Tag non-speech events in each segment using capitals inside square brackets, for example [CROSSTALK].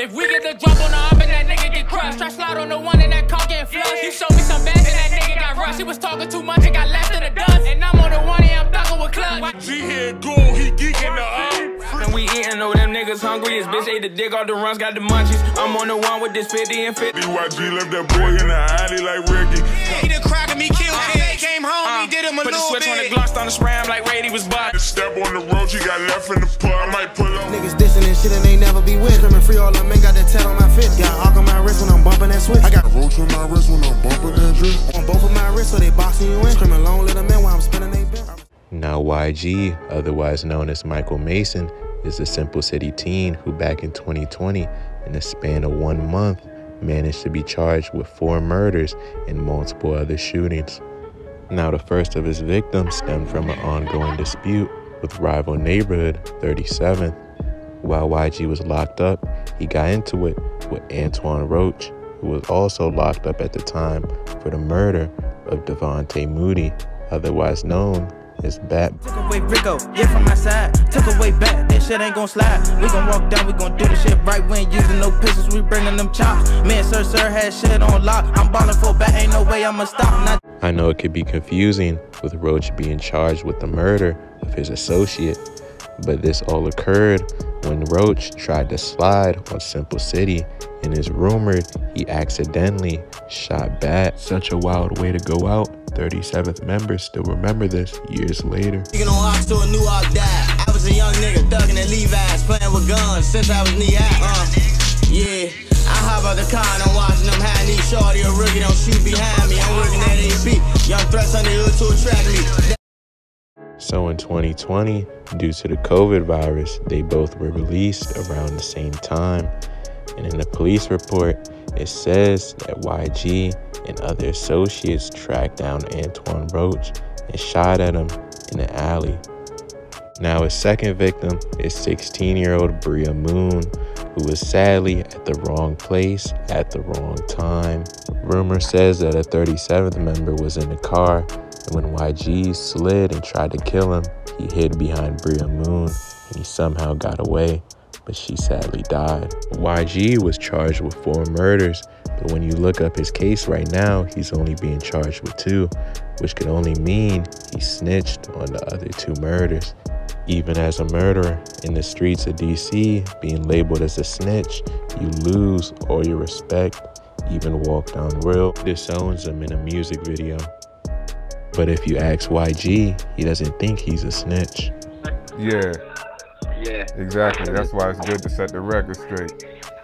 If we get the drop on the up and that nigga get crushed, try slide on the one and that car getting flushed. You showed me some bags and that nigga got rushed. He was talking too much and got left in the dust. And I'm on the one and I'm thugging with clutch. G head goon, he geeking the up. And we eating, know them niggas hungry. This bitch ate the dick off the runs, got the munchies. I'm on the one with this 50 and 50. BYG left that boy in the alley like Ricky. He done cracked me, killed Kid. Came home, he uh, did him a Put the little switch on the bit. Glock, on the spray, I'm like Rady was bought. Step on the road, you got left in the pub. I might pull up. Niggas dissing and shit and they never be with. Screaming free all the men got that tat on my fist. Got hawk on my wrist when I'm bumping that switch. I got roach on my wrist when I'm bumping that drip. on both of my wrists so they boxing you in. Screaming long little man while I'm spinning they bit. Now, YG, otherwise known as Michael Mason, is a Simple City teen who, back in 2020, in the span of one month, managed to be charged with four murders and multiple other shootings. Now, the first of his victims stemmed from an ongoing dispute with rival neighborhood 37th. While YG was locked up, he got into it with Antoine Roach, who was also locked up at the time for the murder of Devontae Moody, otherwise known as Bat Took away Rico, yeah, from my side. Took away back, that shit ain't gon' slide. We gon' walk down, we gon' do the shit right. We ain't using no pistols, we bringing them chops. Man, sir, sir, had shit on lock. I'm ballin' for back, ain't no way I'ma stop. Not I know it could be confusing with Roach being charged with the murder of his associate, but this all occurred when Roach tried to slide on Simple City and is rumored he accidentally shot Bat. Such a wild way to go out. 37th members still remember this years later. Speaking on ox to a new ox died. I was a young nigga thugging at Levi's, playing with guns since I was knee high. Uh, yeah, I hop out the car and I'm watching them high knee shorty a rookie don't shoot behind me. I'm working at AP, young threats on the hood to attract me. So in 2020, due to the COVID virus, they both were released around the same time. And in the police report, it says that YG and other associates tracked down Antoine Roach and shot at him in the alley. Now, his second victim is 16 year old Bria Moon, who was sadly at the wrong place at the wrong time. Rumor says that a 37th member was in the car, and when YG slid and tried to kill him, he hid behind Bria Moon and he somehow got away, but she sadly died. YG was charged with four murders, but when you look up his case right now, he's only being charged with two, which could only mean he snitched on the other two murders. Even as a murderer in the streets of DC, being labeled as a snitch, you lose all your respect, even walk down real disowns him in a music video. But if you ask YG, he doesn't think he's a snitch. Yeah, Yeah, exactly. That's why it's good to set the record straight.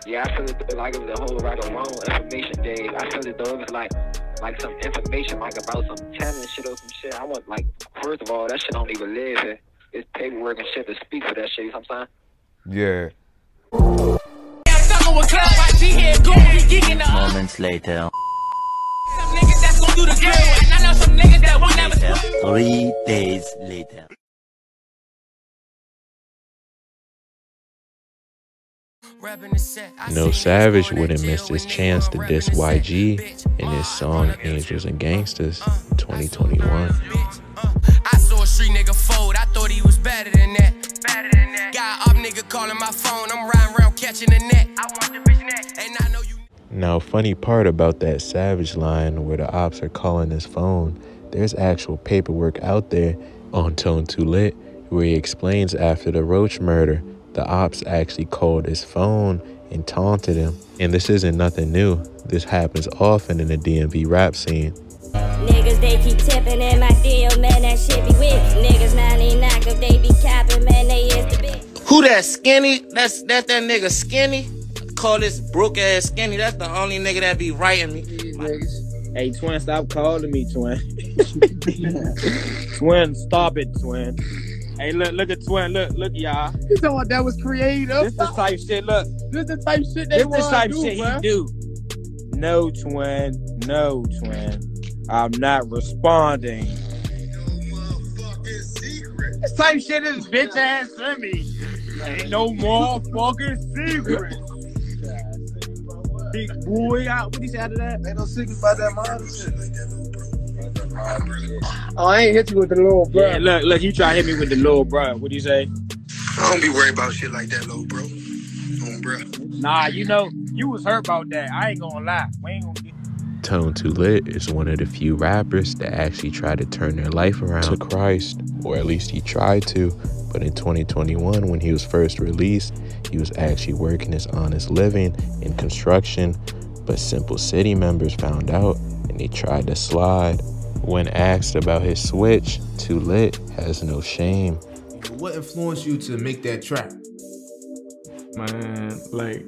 yeah, I feel it like it was a whole right or wrong information day. I feel it though it was like like some information like about some talent shit or some shit. I want like first of all that shit don't even live here. It's paperwork and shit to speak for that shit, you know what I'm saying? Yeah. I'm thugging with clutch. YG No Savage wouldn't miss his chance to diss YG in his uh, song Angels and Gangsters uh, 2021. Uh, I saw a street nigga fold, I thought he was better than that. Better than that. Got up nigga calling my phone, I'm riding around catching the net. I want the bitch neck, and I know you. Now, funny part about that Savage line where the ops are calling his phone, there's actual paperwork out there on Tone Too Lit where he explains after the Roach murder, the ops actually called his phone and taunted him. And this isn't nothing new. This happens often in the DMV rap scene. Niggas, they keep tipping in my deal, man, that shit be weak. Niggas 99, cause they be capping, man, they is the big. Who that skinny? That's that's that nigga skinny. Call this broke ass skinny. That's the only nigga that be writing me. Hey, twin, stop calling me, twin. [LAUGHS] twin, stop it, twin. Hey, look, look at twin. Look, look, y'all. You know what? That was creative. This the type shit. Look, This is the type shit they this the type do, shit bruh. he do. No, twin. No, twin. I'm not responding. Ain't no motherfucking secret. This type shit is bitch ass to me. Ain't no motherfucking secret. [LAUGHS] Big boy out. What he say after that? Ain't no secret about that model shit. Oh, I ain't hit you with the little bro. Yeah, look, look. You try to hit me with the little bro. What do you say? I don't be worried about shit like that, little bro. Bro. Nah, you know, you was hurt about that. I ain't gonna lie. We ain't gonna get Tone Too Lit is one of the few rappers that actually tried to turn their life around to Christ, or at least he tried to. But in 2021, when he was first released, he was actually working his honest living in construction. But Simple City members found out and they tried to slide. When asked about his switch, Too Lit has no shame. What influenced you to make that track? man, like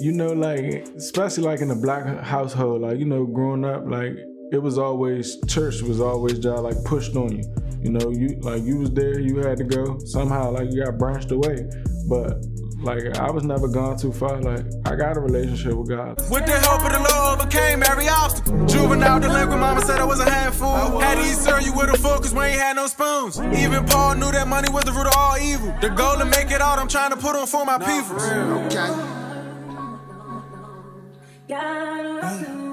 you know, like especially like in a black household, like you know, growing up, like it was always church was always just like pushed on you. You know, you like you was there, you had to go. Somehow, like you got branched away, but like I was never gone too far. Like I got a relationship with God. With the help of the Lord, overcame every obstacle. Juvenile delinquent, mama said I was a handful. Had to serve you with a fork, cause we ain't had no spoons. Even Paul knew that money was the root of all evil. The goal to make it out, I'm trying to put on for my people. Okay. God